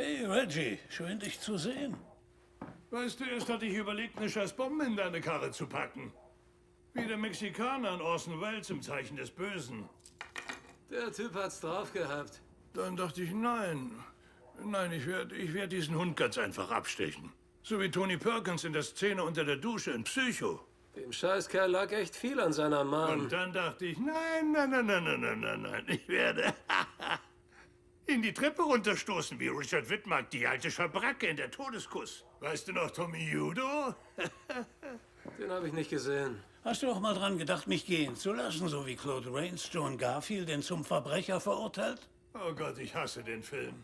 Hey, Reggie, schön dich zu sehen. Weißt du, erst hatte ich überlegt, eine scheiß Bombe in deine Karre zu packen. Wie der Mexikaner in Orson Welles im Zeichen des Bösen. Der Typ hat's drauf gehabt. Dann dachte ich, nein. Nein, ich werde ich werd diesen Hund ganz einfach abstechen. So wie Tony Perkins in der Szene unter der Dusche in Psycho. Dem Scheißkerl lag echt viel an seiner Mann. Und dann dachte ich, nein, nein, nein, nein, nein, nein, nein, ich werde... ihn die Treppe runterstoßen, wie Richard Widmark, die alte Schabracke in der Todeskuss. Weißt du noch Tommy Judo? Den habe ich nicht gesehen. Hast du auch mal dran gedacht, mich gehen zu lassen, so wie Claude Rains John Garfield den zum Verbrecher verurteilt? Oh Gott, ich hasse den Film.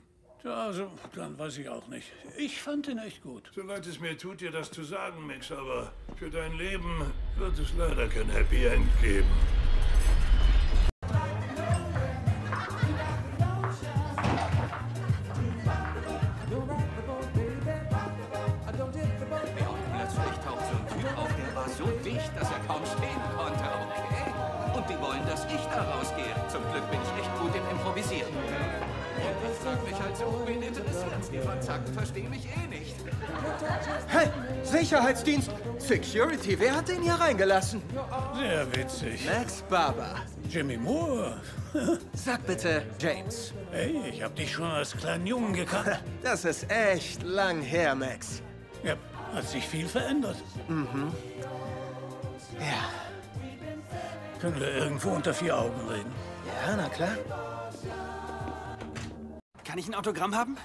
Tja, also, dann weiß ich auch nicht. Ich fand ihn echt gut. So leid es mir tut, dir das zu sagen, Mix, aber für dein Leben wird es leider kein Happy End geben. Dicht, dass er kaum stehen konnte, okay? Und die wollen, dass ich da rausgehe. Zum Glück bin ich echt gut im Improvisieren. Und ich frag mich halt so, wen interessiert's? Die Verzackten verstehen mich eh nicht. Hey, Sicherheitsdienst! Security, wer hat den hier reingelassen? Sehr witzig. Max Barber. Jimmy Moore. Sag bitte, James. Hey, ich hab dich schon als kleinen Jungen gekannt. Das ist echt lang her, Max. Ja, hat sich viel verändert. Ja. Können wir irgendwo unter vier Augen reden? Ja, na klar. Kann ich ein Autogramm haben?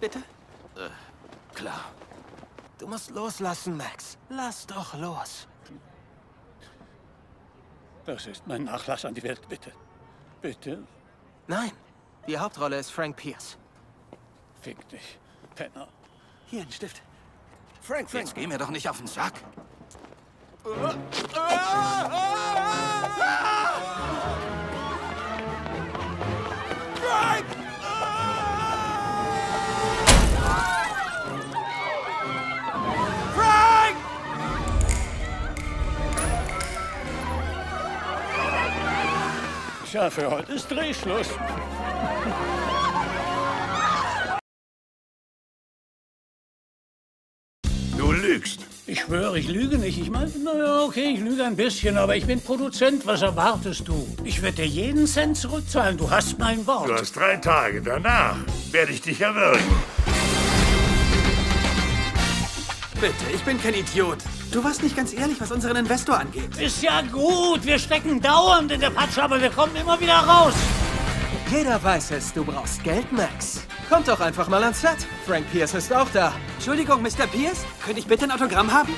Bitte? Klar. Du musst loslassen, Max. Lass doch los. Das ist mein Nachlass an die Welt, bitte. Bitte, Nein, die Hauptrolle ist Frank Pierce. fick dich, Penner. Hier, ein Stift. Frank, Frank. Jetzt geh mir doch nicht auf den Sack. Tja, für heute ist Drehschluss. Ich schwöre, ich lüge nicht. Ich meine, naja, okay, ich lüge ein bisschen, aber ich bin Produzent. Was erwartest du? Ich werde dir jeden Cent zurückzahlen. Du hast mein Du Wort. hast drei Tage. Danach werde ich dich erwürgen. Bitte, ich bin kein Idiot. Du warst nicht ganz ehrlich, was unseren Investor angeht. Ist ja gut. Wir stecken dauernd in der Patsche, aber wir kommen immer wieder raus. Jeder weiß es, du brauchst Geld, Max. Kommt doch einfach mal ans Set. Frank Pierce ist auch da. Entschuldigung, Mr. Pierce, könnte ich bitte ein Autogramm haben?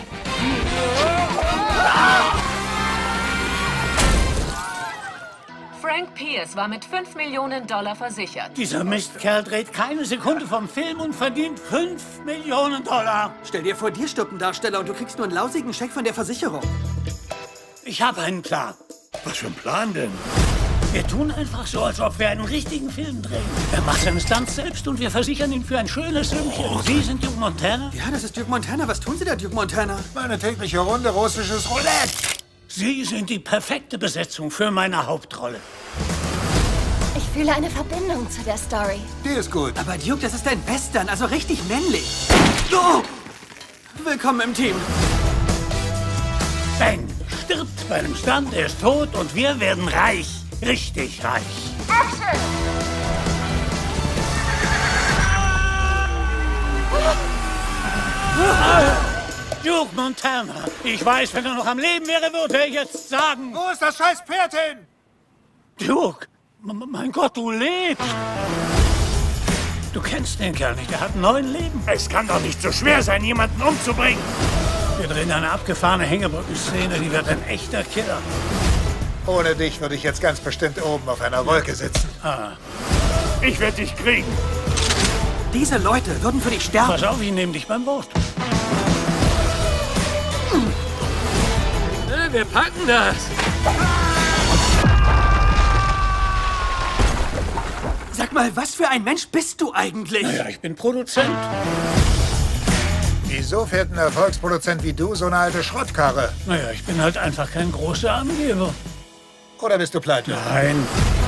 Frank Pierce war mit 5 Millionen Dollar versichert. Dieser Mistkerl dreht keine Sekunde vom Film und verdient 5 Millionen Dollar. Stell dir vor, dir stirbt ein Darsteller und du kriegst nur einen lausigen Scheck von der Versicherung. Ich habe einen Plan. Was für ein Plan denn? Wir tun einfach so, als ob wir einen richtigen Film drehen. Er macht seine Stunts selbst und wir versichern ihn für ein schönes Sümmchen. Sie sind Duke Montana? Ja, das ist Duke Montana. Was tun Sie da, Duke Montana? Meine tägliche Runde russisches Roulette. Sie sind die perfekte Besetzung für meine Hauptrolle. Ich fühle eine Verbindung zu der Story. Die ist gut. Aber Duke, das ist ein Western, also richtig männlich. Oh! Willkommen im Team. Ben stirbt bei einem Stunt, er ist tot und wir werden reich. Richtig reich. Duke Montana. Ich weiß, wenn er noch am Leben wäre, würde er jetzt sagen... Wo ist das scheiß Pferd hin? Duke, m- mein Gott, du lebst. Du kennst den Kerl nicht, er hat neun Leben. Es kann doch nicht so schwer sein, jemanden umzubringen. Wir drehen eine abgefahrene Hängebrückenszene, die wird ein echter Killer. Ohne dich würde ich jetzt ganz bestimmt oben auf einer Wolke sitzen. Ich werde dich kriegen. Diese Leute würden für dich sterben. Pass auf, ich nehme dich beim Wort. Hey, wir packen das. Sag mal, was für ein Mensch bist du eigentlich? Ja, ich bin Produzent. Wieso fährt ein Erfolgsproduzent wie du so eine alte Schrottkarre? Naja, ich bin halt einfach kein großer Angeber. Oder bist du pleite? Nein.